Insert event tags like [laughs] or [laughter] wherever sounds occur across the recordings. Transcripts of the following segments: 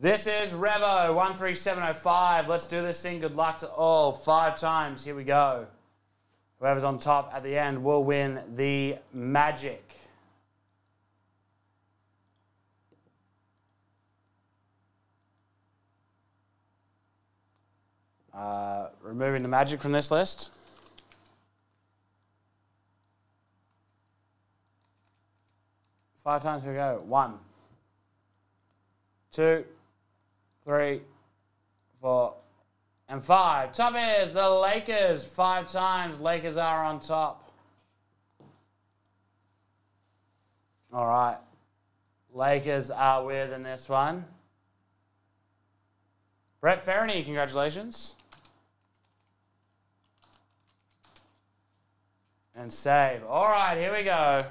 This is Revo 13705. Let's do this thing. Good luck to all. Five times. Here we go. Whoever's on top at the end will win the magic. Uh, removing the magic from this list. Five times we go. One, two, three, four, and five. Top is the Lakers. Five times. Lakers are on top. All right. Lakers are with in this one. Brett Fernie, congratulations. And save. All right, here we go.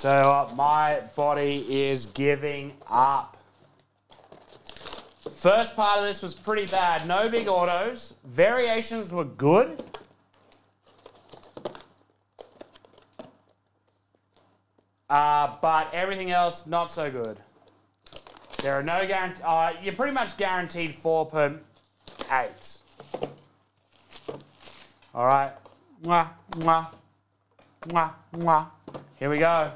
So uh, my body is giving up. First part of this was pretty bad. No big autos. Variations were good. Uh, but everything else, not so good. There are no guarantee. Uh, you're pretty much guaranteed four per eight. All right. Mwah, mwah, mwah, mwah. Here we go.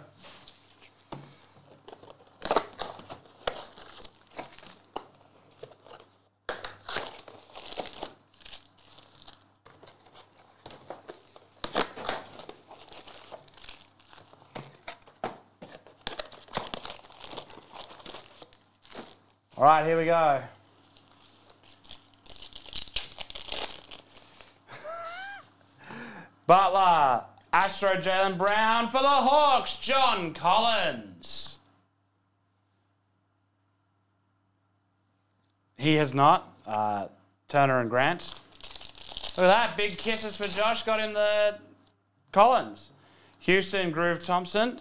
All right, here we go. [laughs] Butler, Astro Jaylen Brown for the Hawks, John Collins. He has not. Uh, Turner and Grant. Look at that. Big kisses for Josh. Got in the Collins. Houston, Groove Thompson.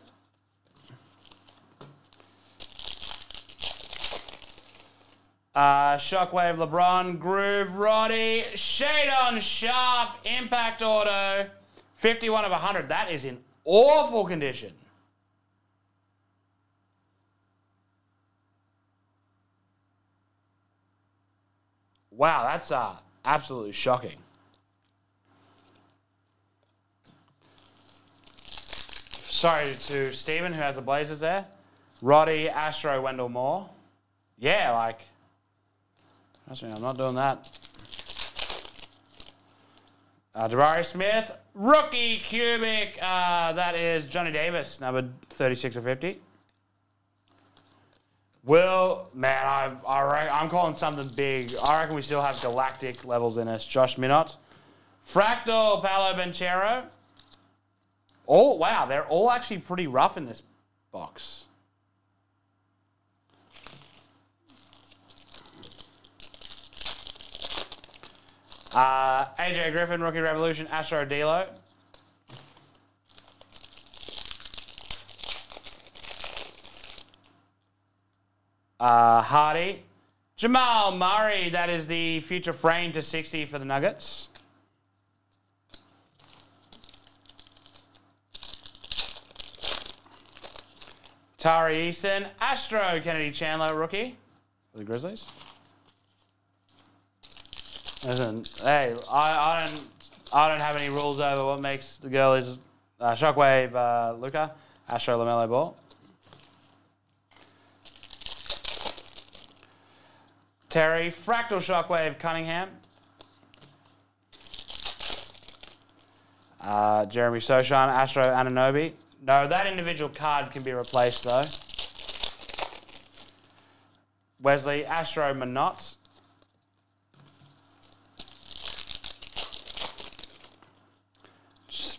Uh, Shockwave LeBron, Groove Roddy, Shaedon Sharpe, Impact Auto, 51 of 100. That is in awful condition. Wow, that's uh, absolutely shocking. Sorry to Stephen, who has the Blazers there. Roddy, Astro, Wendell Moore. Yeah, like, I'm not doing that. Uh, Jabari Smith, rookie cubic. Uh, that is Johnny Davis, number 36 of 50. Will, man, I, I I'm calling something big. I reckon we still have galactic levels in us. Josh Minott. Fractal, Paolo Banchero. Oh, wow, they're all actually pretty rough in this box. Uh, AJ Griffin, Rookie Revolution, Astro Delo. Uh, Hardy. Jamal Murray, that is the future frame to 60 for the Nuggets. Tari Eason, Astro Kennedy Chandler, rookie for the Grizzlies. Listen, hey, I, I don't I don't have any rules over what makes the girlies uh, Shockwave uh, Luka, Astro Lamelo Ball. Terry, Fractal Shockwave Cunningham. Uh, Jeremy Sochan, Astro Anunoby. No, that individual card can be replaced though. Wesley, Astro Monot.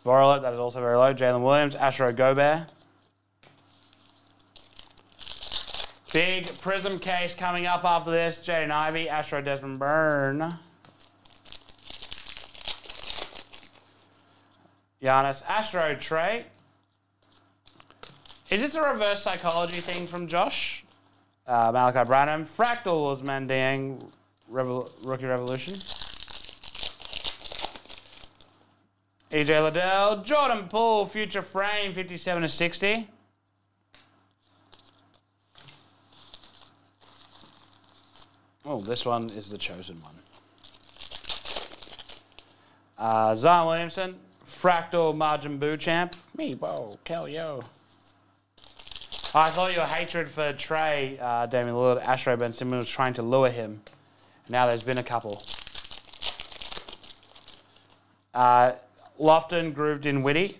Spoiler, that is also very low. Jalen Williams, Astro Gobert. Big Prism case coming up after this. Jaden Ivey, Astro Desmond Bane. Giannis, Astro Trey. Is this a reverse psychology thing from Josh? Uh, Malaki Branham. Fractal Ousmane Dieng, Revol- Rookie Revolution. EJ Liddell. Jordan Poole, Future Frame, 57 to 60. Oh, this one is the chosen one. Uh, Zion Williamson, Fractal Marjon Beauchamp. Me, whoa, Kel, yo. I thought your hatred for Trey, uh, Damian Lillard, Astro Ben Simmons was trying to lure him. Now there's been a couple. Uh, Lofton grooved in Witty.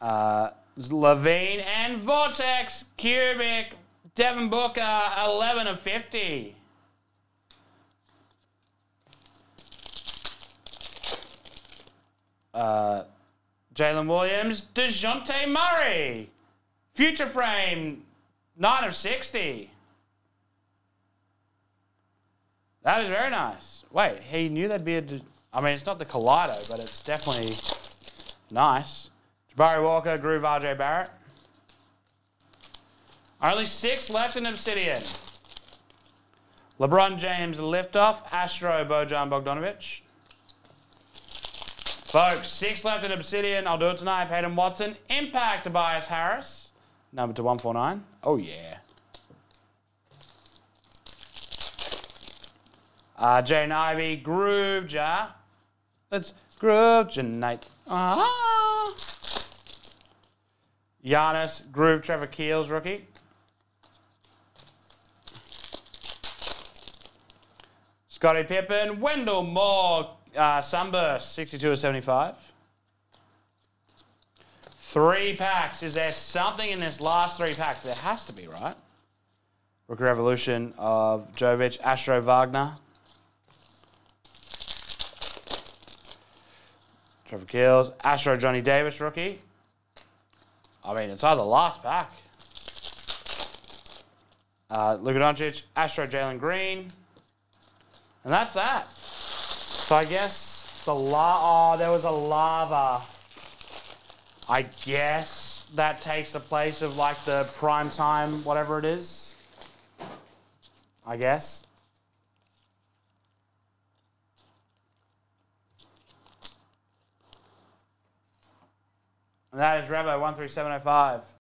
Uh, LaVine and Vortex Cubic Devin Booker 11 of 50. Uh, Jalen Williams, DeJounte Murray. Future frame, 9 of 60. That is very nice. Wait, he knew that'd be a. I mean, it's not the Kaleido, but it's definitely nice. Jabari Walker, Groove RJ Barrett. Only six left in Obsidian. LeBron James, Liftoff, Astro, Bojan Bogdanovic. Folks, six left in Obsidian. I'll do it tonight. Peyton Watson, Impact, Tobias Harris. Number to 149. Oh, yeah. Uh, Jaden Ivey, Groove Jar. Let's groove tonight. Ah. Giannis, Groove Trevor Keels, rookie. Scotty Pippen, Wendell Moore, uh, Sunburst, 62 of 75. Three packs. Is there something in this last three packs? There has to be, right? Rookie Revolution of Jovic, Astro Wagner. Trevor Keels, Astro Johnny Davis rookie. I mean, it's either last pack. Uh, Luka Doncic, Astro Jalen Green. And that's that. So I guess the la oh, there was a lava. I guess that takes the place of like the prime time, whatever it is. I guess. And that is Rabo 13705.